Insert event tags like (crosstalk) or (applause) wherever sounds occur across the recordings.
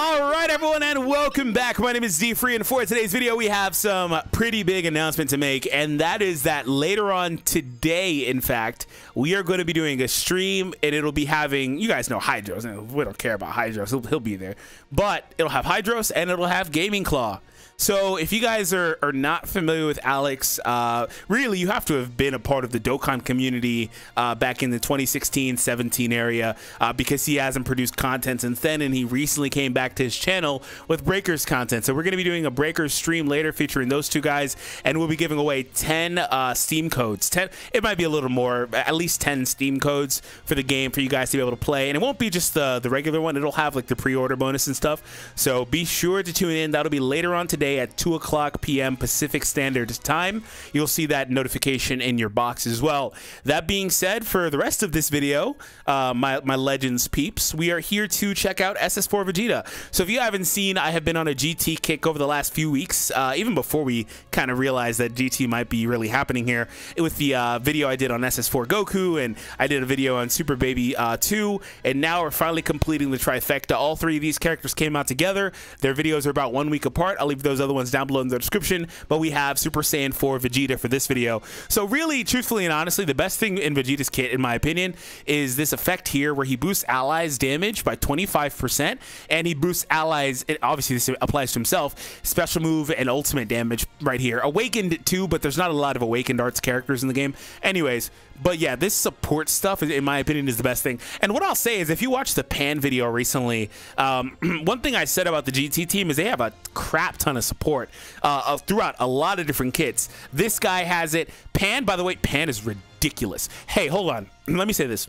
All right, everyone, and welcome back. My name is D Free, and for today's video, we have some pretty big announcement to make, and that is that later on today, in fact, we are going to be doing a stream, and it'll be having you guys know Hydros. and We don't care about Hydros; he'll, he'll be there, but it'll have Hydros and it'll have Gaming Claw. So if you guys are, are not familiar with Alex, uh, really you have to have been a part of the Dokkan community uh, back in the 2016-17 area uh, because he hasn't produced content since then, and he recently came back to his channel with Breakers content. So we're going to be doing a Breakers stream later featuring those two guys, and we'll be giving away 10 uh, Steam codes. 10, it might be a little more, at least 10 Steam codes for the game for you guys to be able to play, and it won't be just the the regular one. It'll have like the pre-order bonus and stuff. So be sure to tune in. That'll be later on today at 2 o'clock p.m. Pacific Standard Time. You'll see that notification in your box as well. That being said, for the rest of this video, uh, my, my Legends peeps, we are here to check out SS4 Vegeta. So if you haven't seen, I have been on a GT kick over the last few weeks, uh, even before we kind of realized that GT might be really happening here, with the uh, video I did on SS4 Goku, and I did a video on Super Baby uh, 2, and now we're finally completing the trifecta. All three of these characters came out together. Their videos are about one week apart. I'll leave those those other ones down below in the description, but we have Super Saiyan 4 Vegeta for this video. So really, truthfully and honestly, the best thing in Vegeta's kit, in my opinion, is this effect here where he boosts allies damage by 25%, and he boosts allies, obviously this applies to himself, special move and ultimate damage right here. Awakened too, but there's not a lot of Awakened Arts characters in the game. Anyways, but yeah, this support stuff, in my opinion, is the best thing. And what I'll say is, if you watched the Pan video recently, um, (clears throat) one thing I said about the GT team is they have a crap ton of support uh, throughout a lot of different kits. This guy has it. Pan, by the way, Pan is ridiculous. Hey, hold on. (clears throat) Let me say this.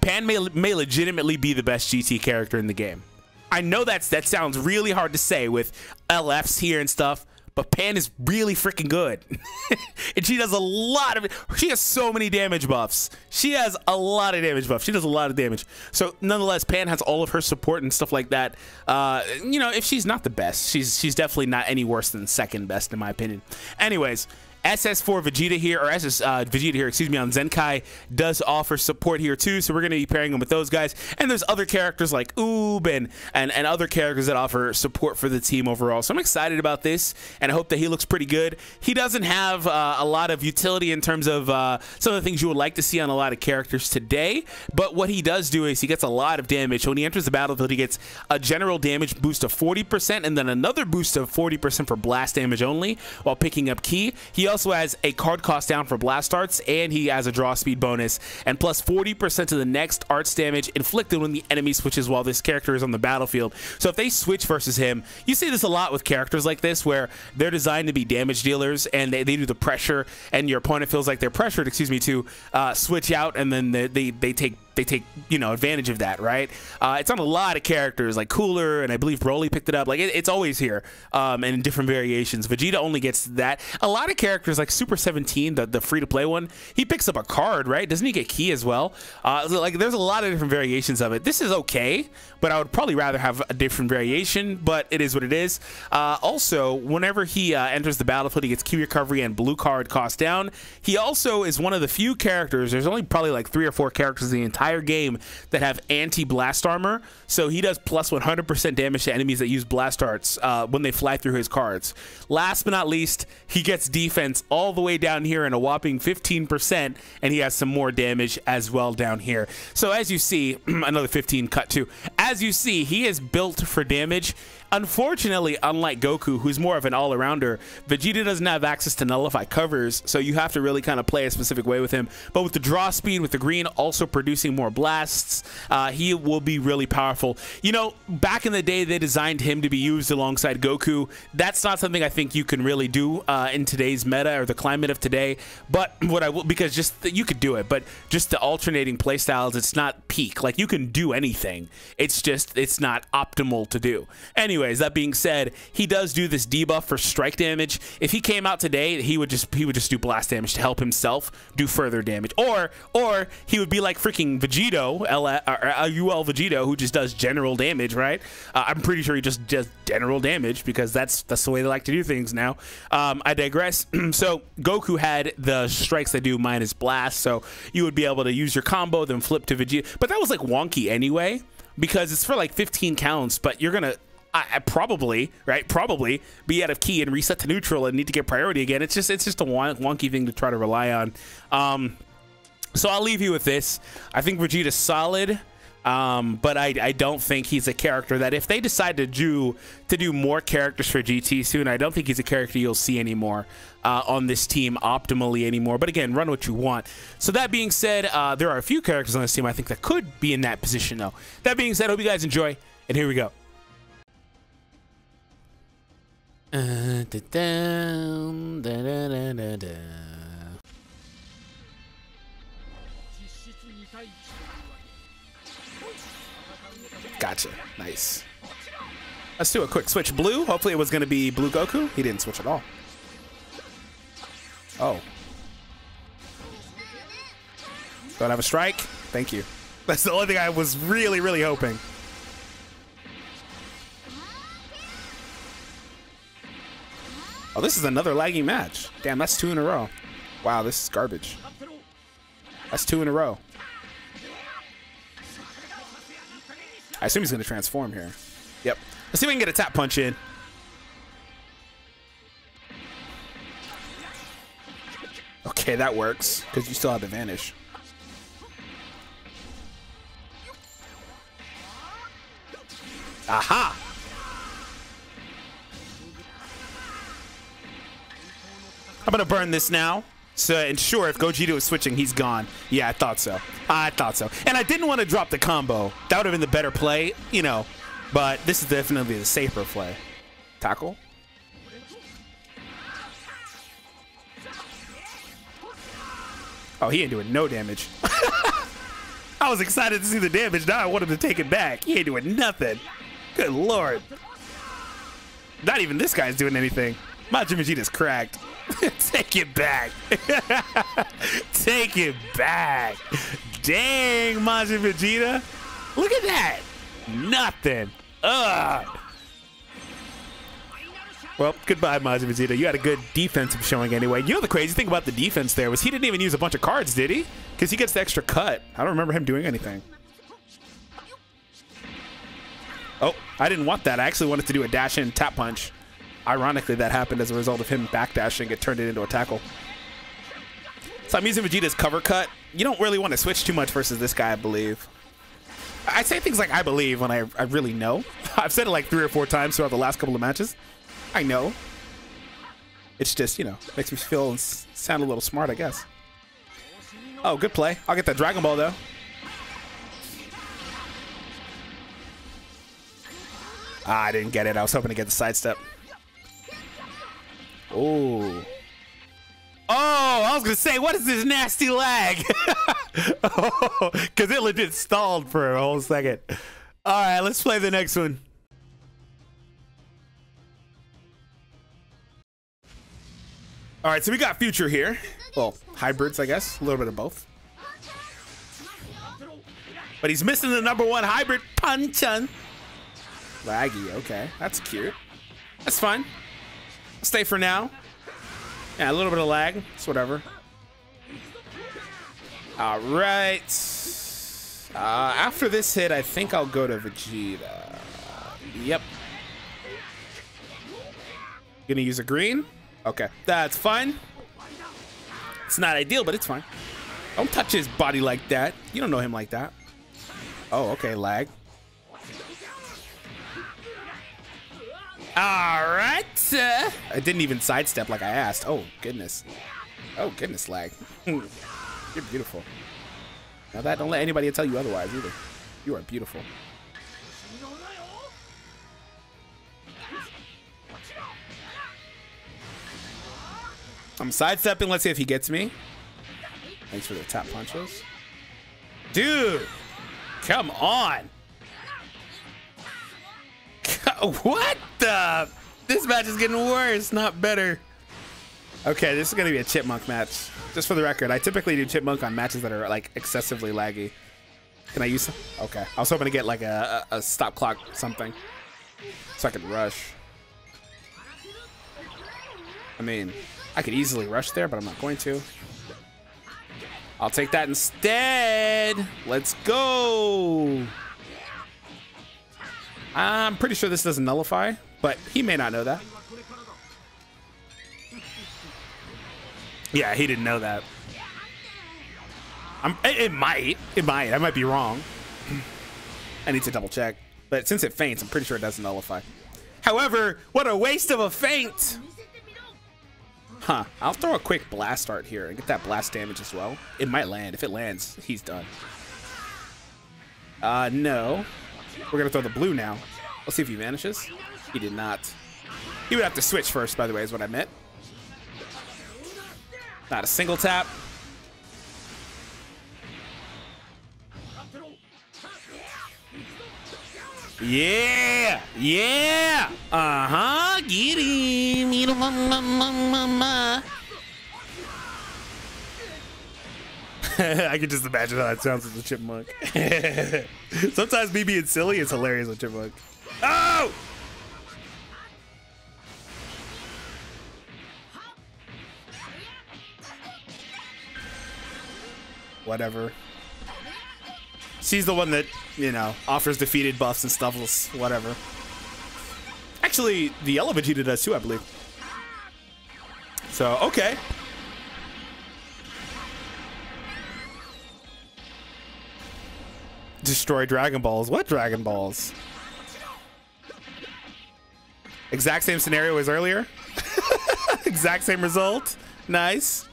Pan may, may legitimately be the best GT character in the game. I know that's that sounds really hard to say with LFs here and stuff, but Pan is really freaking good. (laughs) and she does a lot of. She has so many damage buffs. She has a lot of damage buffs. She does a lot of damage. So nonetheless, Pan has all of her support and stuff like that. Uh, you know, if she's not the best, she's she's definitely not any worse than second best in my opinion. Anyways, SS4 Vegeta here, or SS uh, Vegeta here, excuse me, on Zenkai does offer support here too, so we're going to be pairing them with those guys. And there's other characters like Oob and, and, and other characters that offer support for the team overall. So I'm excited about this, and I hope that he looks pretty good. He doesn't have uh, a lot of utility in terms of uh, some of the things you would like to see on a lot of characters today, but what he does do is he gets a lot of damage. So when he enters the battlefield, he gets a general damage boost of 40% and then another boost of 40% for blast damage only while picking up Ki. He also also has a card cost down for blast arts, and he has a draw speed bonus, and plus 40% to the next arts damage inflicted when the enemy switches while this character is on the battlefield. So if they switch versus him, you see this a lot with characters like this, where they're designed to be damage dealers, and they, they do the pressure, and your opponent feels like they're pressured, excuse me, to uh, switch out, and then they, they, they take they take you know advantage of that, right? Uh, it's on a lot of characters like Cooler, and I believe Broly picked it up. Like it, it's always here, um, and in different variations. Vegeta only gets that. A lot of characters like Super 17, the the free to play one, he picks up a card, right? Doesn't he get Ki as well? Uh, like there's a lot of different variations of it. This is okay, but I would probably rather have a different variation. But it is what it is. Uh, also, whenever he uh, enters the battlefield, he gets Ki recovery and blue card cost down. He also is one of the few characters. There's only probably like three or four characters in the entire entire game that have anti-blast armor. So he does plus 100% damage to enemies that use blast arts uh, when they fly through his cards. Last but not least, he gets defense all the way down here in a whopping 15%, and he has some more damage as well down here. So as you see, (clears throat) another 15 cut too. As you see, he is built for damage. Unfortunately, unlike Goku, who's more of an all-arounder, Vegeta doesn't have access to nullify covers, so you have to really kind of play a specific way with him. But with the draw speed, with the green also producing more blasts, uh, he will be really powerful. You know, back in the day, they designed him to be used alongside Goku. That's not something I think you can really do uh, in today's meta or the climate of today. But what I will, because just you could do it, but just the alternating playstyles, it's not peak. Like you can do anything. It's just it's not optimal to do. Anyway anyways, that being said, he does do this debuff for strike damage. If he came out today, he would just he would just do blast damage to help himself do further damage. Or or he would be like freaking Vegito, L or UL Vegito, who just does general damage, right? Uh, I'm pretty sure he just does general damage because that's that's the way they like to do things now. Um, I digress. (clears throat) so Goku had the strikes that do minus blast, so you would be able to use your combo, then flip to Vegeta. But that was like wonky anyway. because it's for like 15 counts, but you're gonna I, I probably right probably be out of Ki and reset to neutral and need to get priority again. It's just it's just a wonky thing to try to rely on. Um, so I'll leave you with this. I think Vegeta's solid. Um, but I, I don't think he's a character that if they decide to do to do more characters for GT soon, I don't think he's a character you'll see anymore uh, on this team optimally anymore. But again, run what you want. So that being said, uh, there are a few characters on this team I think that could be in that position though. That being said, hope you guys enjoy, and here we go. Gotcha. Nice. Let's do a quick switch. Blue. Hopefully it was going to be Blue Goku. He didn't switch at all. Oh. Don't have a strike? Thank you. That's the only thing I was really, really hoping. Oh, this is another lagging match. Damn, that's two in a row. Wow, this is garbage. That's two in a row. I assume he's going to transform here. Yep. Let's see if we can get a tap punch in. Okay, that works because you still have the vanish. Aha! I'm going to burn this now. So, and sure, if Gogeta was switching, he's gone. Yeah, I thought so. I thought so. And I didn't want to drop the combo. That would have been the better play, you know. But this is definitely the safer play. Tackle. Oh, he ain't doing no damage. (laughs) I was excited to see the damage. Now I want him to take it back. He ain't doing nothing. Good lord. Not even this guy's doing anything. Majin Vegeta's cracked. (laughs) Take it back. (laughs) Take it back. Dang, Majin Vegeta. Look at that. Nothing. Ugh. Well, goodbye, Majin Vegeta. You had a good defensive showing anyway. You know the crazy thing about the defense there was he didn't even use a bunch of cards, did he? Because he gets the extra cut. I don't remember him doing anything. Oh, I didn't want that. I actually wanted to do a dash in tap punch. Ironically, that happened as a result of him backdashing. It turned it into a tackle. So I'm using Vegeta's cover cut. You don't really want to switch too much versus this guy, I believe. I say things like I believe when I, I really know. (laughs) I've said it like three or four times throughout the last couple of matches. I know. It's just, you know, makes me feel and sound a little smart, I guess. Oh, good play. I'll get that Dragon Ball, though. Ah, I didn't get it. I was hoping to get the sidestep. Oh. Oh, I was gonna say, what is this nasty lag? (laughs) oh, because it legit stalled for a whole second. All right, let's play the next one. All right, so we got future here. Well, hybrids, I guess. A little bit of both. But he's missing the number one hybrid, Punchan. Laggy, okay. That's cute. That's fine stay for now. Yeah, a little bit of lag. It's whatever. All right. Uh, after this hit, I think I'll go to Vegeta. Yep. Gonna use a green? Okay, that's fine. It's not ideal, but it's fine. Don't touch his body like that. You don't know him like that. Oh, okay, lag. All right. Uh, I didn't even sidestep like I asked. Oh, goodness. Oh, goodness, lag. (laughs) You're beautiful. Now that, don't let anybody tell you otherwise either. You are beautiful. I'm sidestepping. Let's see if he gets me. Thanks for the tap punches. Dude, come on. (laughs) what the? This match is getting worse, not better. Okay, this is to be a chipmunk match. Just for the record, I typically do chipmunk on matches that are like excessively laggy. Can I use some? Okay. I was hoping to get like a, a, a stop clock something so I could rush. I mean, I could easily rush there, but I'm not going to. I'll take that instead. Let's go. I'm pretty sure this doesn't nullify, but he may not know that. Yeah, he didn't know that. I'm, it, it might. It might. I might be wrong. (clears throat) I need to double check. But since it feints, I'm pretty sure it doesn't nullify. However, what a waste of a feint! Huh. I'll throw a quick blast art here and get that blast damage as well. It might land. If it lands, he's done. Uh, no. We're gonna throw the blue now. Let's see if he vanishes. He did not. He would have to switch first, by the way, is what I meant. Not a single tap. Yeah! Yeah! Uh-huh! Get him! (laughs) I can just imagine how that sounds as a chipmunk. (laughs) Sometimes me being silly is hilarious with chipmunk. Oh! Whatever. She's the one that, you know, offers defeated buffs and stuff, whatever. Actually, the Yellow Vegeta does too, I believe. So, okay. Destroy Dragon Balls. What Dragon Balls? Exact same scenario as earlier. (laughs) exact same result. Nice.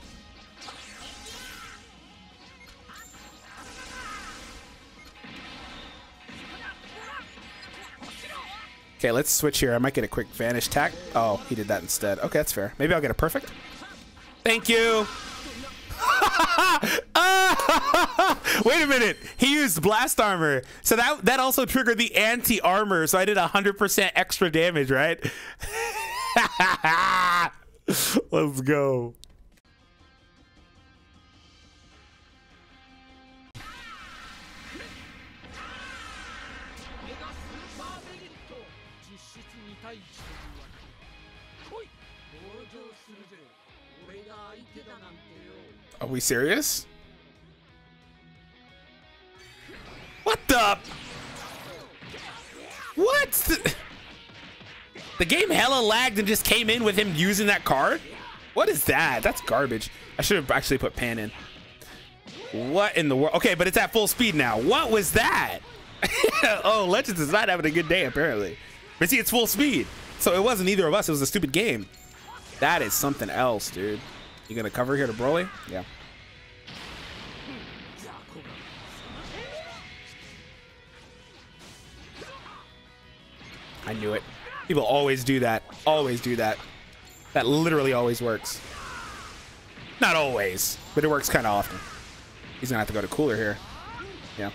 Okay, let's switch here. I might get a quick vanish tack. Oh, he did that instead. Okay, that's fair. Maybe I'll get a perfect. Thank you. (laughs) Ah, (laughs) wait a minute. He used blast armor. So that that also triggered the anti-armor. So I did 100% extra damage, right? (laughs) Let's go. Are we serious? What the? What? The, the game hella lagged and just came in with him using that card? What is that? That's garbage. I should have actually put pan in. What in the world? Okay, but it's at full speed now. What was that? (laughs) oh, Legends is not having a good day, apparently. But see, it's full speed. So it wasn't either of us. It was a stupid game. That is something else, dude. You gonna cover here to Broly? Yeah. I knew it. People always do that. Always do that. That literally always works. Not always, but it works kind of often. He's gonna have to go to cooler here. Yeah.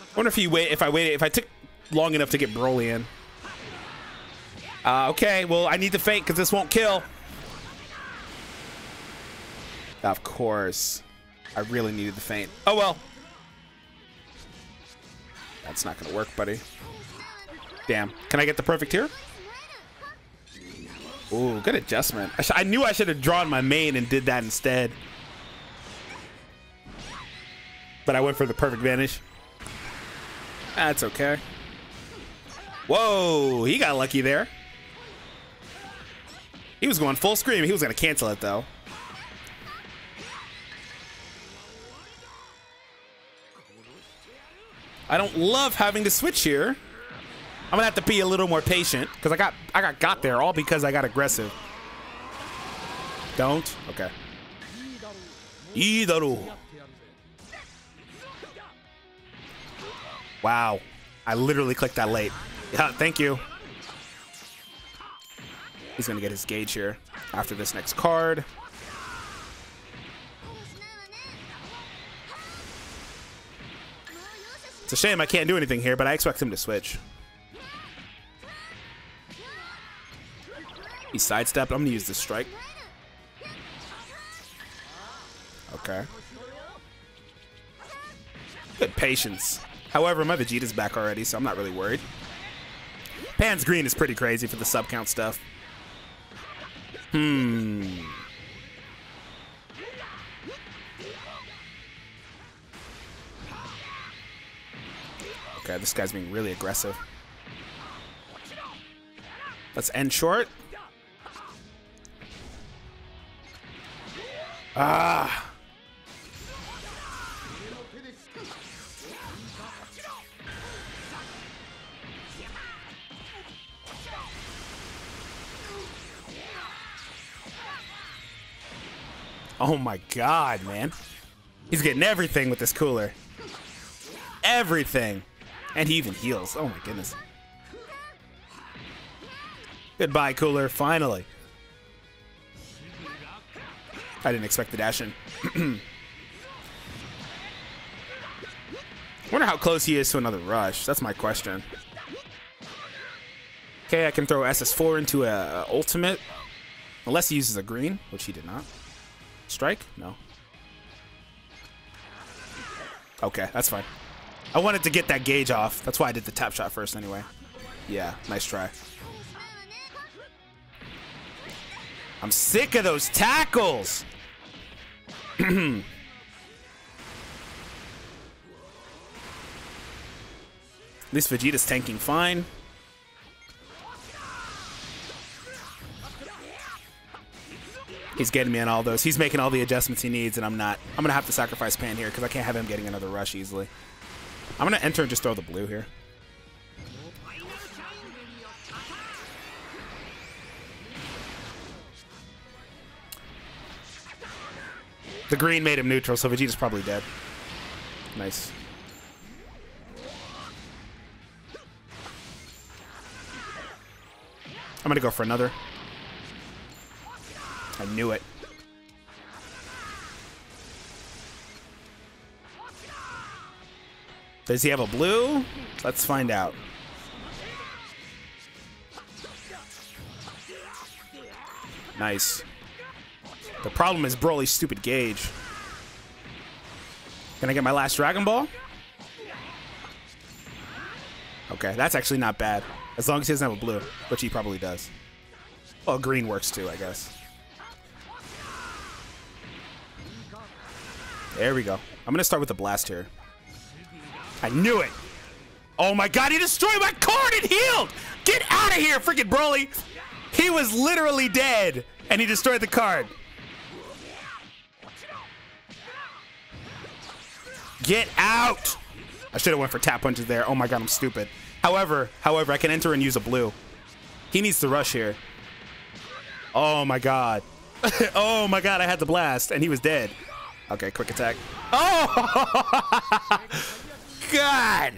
I wonder if he wait if I waited if I took long enough to get Broly in. Uh, okay, well, I need to feint because this won't kill. Of course. I really needed the feint. Oh, well. That's not going to work, buddy. Damn. Can I get the perfect here? Ooh, good adjustment. I, I knew I should have drawn my main and did that instead. But I went for the perfect vanish. That's okay. Whoa, he got lucky there. He was going full scream. He was going to cancel it, though. I don't love having to switch here. I'm gonna have to be a little more patient because I got I got got there all because I got aggressive. Don't? Okay. Idaru. Wow. I literally clicked that late. Yeah, thank you. He's going to get his gauge here after this next card. It's a shame I can't do anything here, but I expect him to switch. He sidestepped. I'm going to use this strike. Okay. Good patience. However, my Vegeta's back already, so I'm not really worried. Pan's green is pretty crazy for the sub count stuff. Hmm. Okay, this guy's being really aggressive. Let's end short. Ah. Oh my god, man. He's getting everything with this cooler. Everything. And he even heals. Oh my goodness. Goodbye, cooler. Finally. I didn't expect the dash in. (clears throat) wonder how close he is to another rush. That's my question. Okay, I can throw SS4 into a, ultimate. Unless he uses a green, which he did not. Strike? No. Okay, that's fine. I wanted to get that gauge off. That's why I did the tap shot first anyway. Yeah, nice try. I'm sick of those tackles. (clears throat) At least Vegeta's tanking fine. He's getting me on all those. He's making all the adjustments he needs, and I'm not. I'm going to have to sacrifice Pan here because I can't have him getting another rush easily. I'm going to enter and just throw the blue here. The green made him neutral, so Vegeta's probably dead. Nice. I'm gonna go for another. I knew it. Does he have a blue? Let's find out. Nice. The problem is Broly's stupid gauge. Can I get my last Dragon Ball? Okay, that's actually not bad. As long as he doesn't have a blue, which he probably does. Well, green works too, I guess. There we go. I'm going to start with the blast here. I knew it. Oh my god, he destroyed my card and healed! Get out of here, freaking Broly! He was literally dead, and he destroyed the card. Get out! I should have went for tap punches there. Oh my god, I'm stupid. However, however, I can enter and use a blue. He needs to rush here. Oh my god. (laughs) oh my god, I had the blast, and he was dead. Okay, quick attack. Oh! (laughs) God!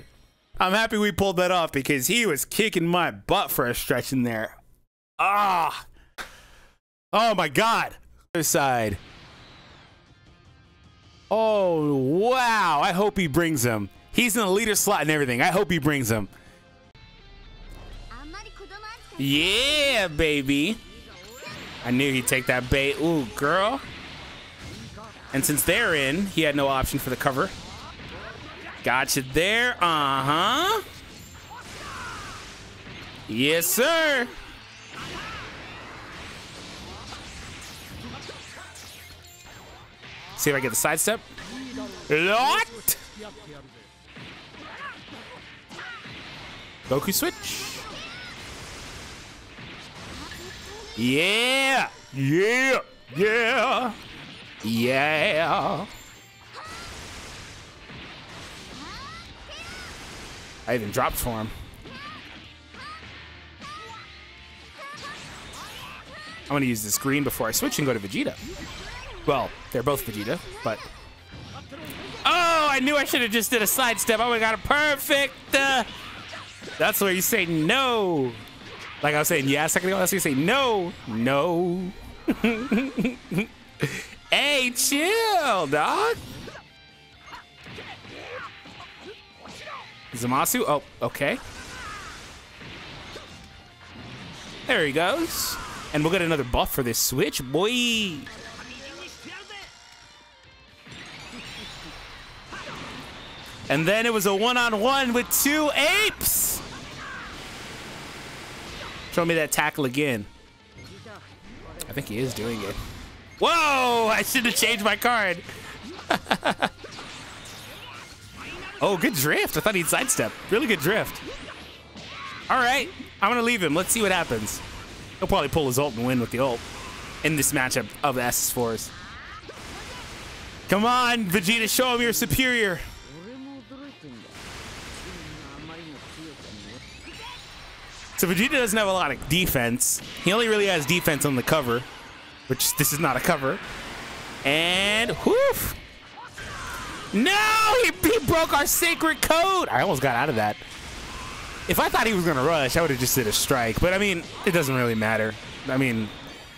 I'm happy we pulled that off because he was kicking my butt for a stretch in there. Ah! Oh my God! Other side. Oh, wow. I hope he brings him. He's in the leader slot and everything. I hope he brings him. Yeah, baby. I knew he'd take that bait. Ooh, girl. And since they're in, he had no option for the cover. Gotcha there. Uh-huh. Yes, sir. See if I get the sidestep. Lot. Goku switch. Yeah. Yeah. Yeah. Yeah. I even dropped for him. I'm going to use this green before I switch and go to Vegeta. Well, they're both Vegeta, but... Oh, I knew I should have just did a sidestep. I would got a perfect... Uh... That's where you say no. Like I was saying yeah second ago, that's where you say no. No. (laughs) Hey, chill, dog. Zamasu? Oh, okay. There he goes. And we'll get another buff for this switch, boy. And then it was a one-on-one -on -one with two apes. Show me that tackle again. I think he is doing it. Whoa! I should have changed my card. (laughs) Oh, good drift. I thought he'd sidestep. Really good drift. All right. I'm going to leave him. Let's see what happens. He'll probably pull his ult and win with the ult in this matchup of the SS4s. Come on, Vegeta, show him you're superior. So Vegeta doesn't have a lot of defense. He only really has defense on the cover, which this is not a cover. And whoof. No, he, he broke our sacred code. I almost got out of that. If I thought he was to rush, I would have just did a strike. But, I mean, it doesn't really matter. I mean,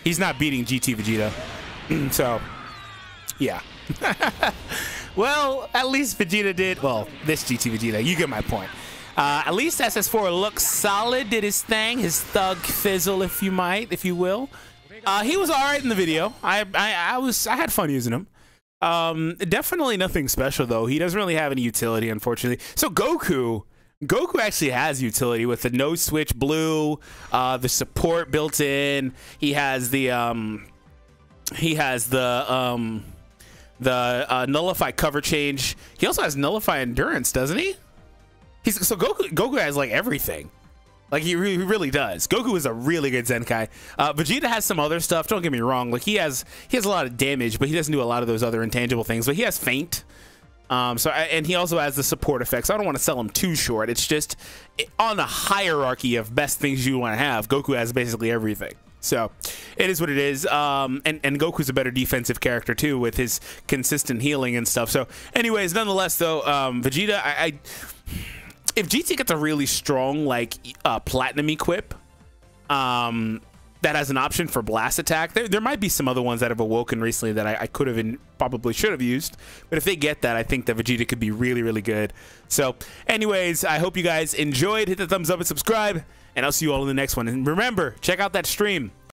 he's not beating GT Vegeta. (clears throat) so, yeah. (laughs) well, at least Vegeta did. Well, this GT Vegeta. You get my point. Uh, at least SS4 looks solid, did his thing, his thug fizzle, if you might, if you will. Uh, he was all right in the video. I, I, I was, I had fun using him. Um, definitely nothing special though. He doesn't really have any utility, unfortunately. So Goku, Goku actually has utility with the no switch blue, uh, the support built in. He has the um, he has the um, the uh, nullify cover change. He also has nullify endurance, doesn't he? He's so Goku. Goku has like everything. Like he, re he really does. Goku is a really good Zenkai. Uh, Vegeta has some other stuff. Don't get me wrong. Like he has he has a lot of damage, but he doesn't do a lot of those other intangible things. But he has feint. Um, so and he also has the support effects. I don't want to sell him too short. It's just on the hierarchy of best things you want to have. Goku has basically everything. So it is what it is. Um, and, and Goku's a better defensive character too with his consistent healing and stuff. So anyways, nonetheless though, um, Vegeta, I, I if GT gets a really strong like uh, platinum equip, um, that has an option for blast attack. There, there might be some other ones that have awoken recently that I, I could have and probably should have used. But if they get that, I think that Vegeta could be really, really good. So, anyways, I hope you guys enjoyed. Hit the thumbs up and subscribe, and I'll see you all in the next one. And remember, check out that stream.